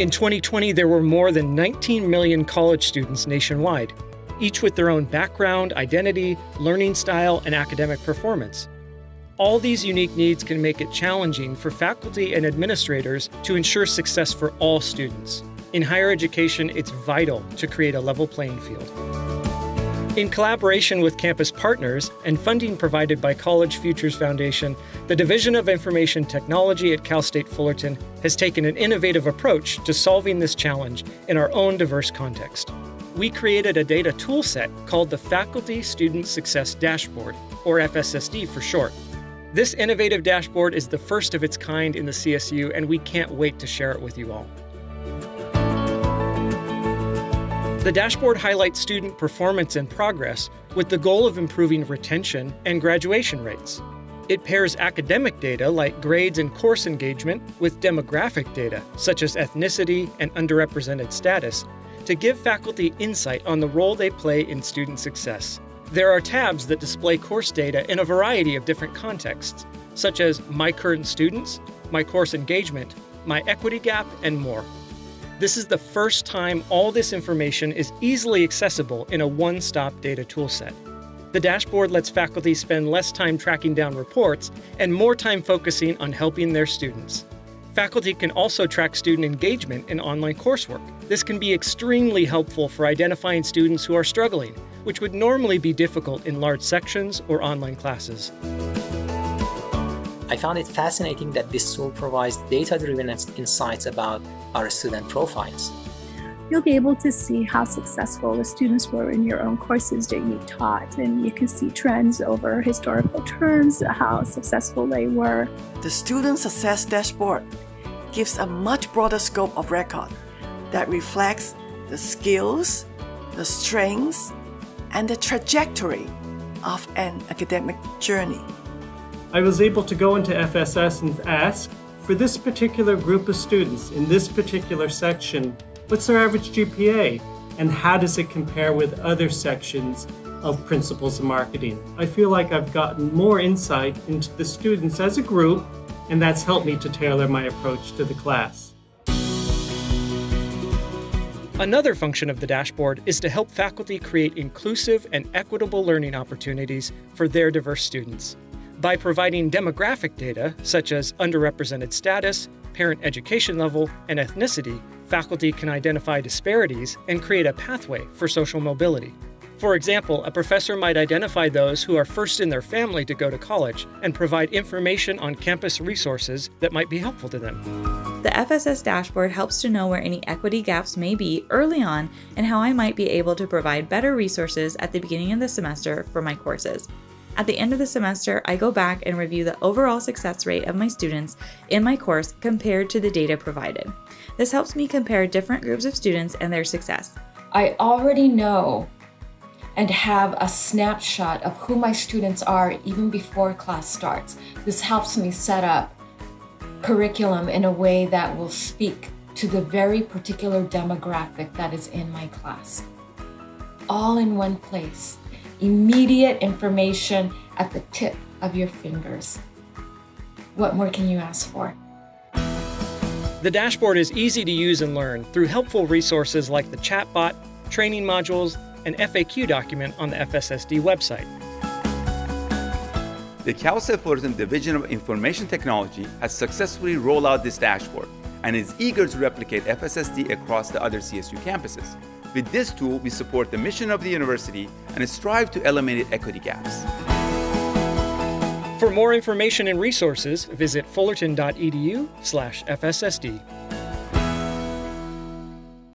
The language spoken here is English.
In 2020, there were more than 19 million college students nationwide, each with their own background, identity, learning style, and academic performance. All these unique needs can make it challenging for faculty and administrators to ensure success for all students. In higher education, it's vital to create a level playing field. In collaboration with campus partners and funding provided by College Futures Foundation, the Division of Information Technology at Cal State Fullerton has taken an innovative approach to solving this challenge in our own diverse context. We created a data toolset called the Faculty Student Success Dashboard, or FSSD for short. This innovative dashboard is the first of its kind in the CSU, and we can't wait to share it with you all. The dashboard highlights student performance and progress with the goal of improving retention and graduation rates. It pairs academic data like grades and course engagement with demographic data such as ethnicity and underrepresented status to give faculty insight on the role they play in student success. There are tabs that display course data in a variety of different contexts, such as My Current Students, My Course Engagement, My Equity Gap, and more. This is the first time all this information is easily accessible in a one stop data toolset. The dashboard lets faculty spend less time tracking down reports and more time focusing on helping their students. Faculty can also track student engagement in online coursework. This can be extremely helpful for identifying students who are struggling, which would normally be difficult in large sections or online classes. I found it fascinating that this tool provides data-driven insights about our student profiles. You'll be able to see how successful the students were in your own courses that you taught, and you can see trends over historical terms, how successful they were. The Student Success Dashboard gives a much broader scope of record that reflects the skills, the strengths, and the trajectory of an academic journey. I was able to go into FSS and ask, for this particular group of students in this particular section, what's their average GPA and how does it compare with other sections of principles of marketing? I feel like I've gotten more insight into the students as a group and that's helped me to tailor my approach to the class. Another function of the dashboard is to help faculty create inclusive and equitable learning opportunities for their diverse students. By providing demographic data, such as underrepresented status, parent education level, and ethnicity, faculty can identify disparities and create a pathway for social mobility. For example, a professor might identify those who are first in their family to go to college and provide information on campus resources that might be helpful to them. The FSS dashboard helps to know where any equity gaps may be early on and how I might be able to provide better resources at the beginning of the semester for my courses. At the end of the semester, I go back and review the overall success rate of my students in my course compared to the data provided. This helps me compare different groups of students and their success. I already know and have a snapshot of who my students are even before class starts. This helps me set up curriculum in a way that will speak to the very particular demographic that is in my class. All in one place immediate information at the tip of your fingers. What more can you ask for? The dashboard is easy to use and learn through helpful resources like the chatbot, training modules, and FAQ document on the FSSD website. The Cal State Fullerton Division of Information Technology has successfully rolled out this dashboard and is eager to replicate FSSD across the other CSU campuses. With this tool, we support the mission of the university and strive to eliminate equity gaps. For more information and resources, visit fullerton.edu/fssd.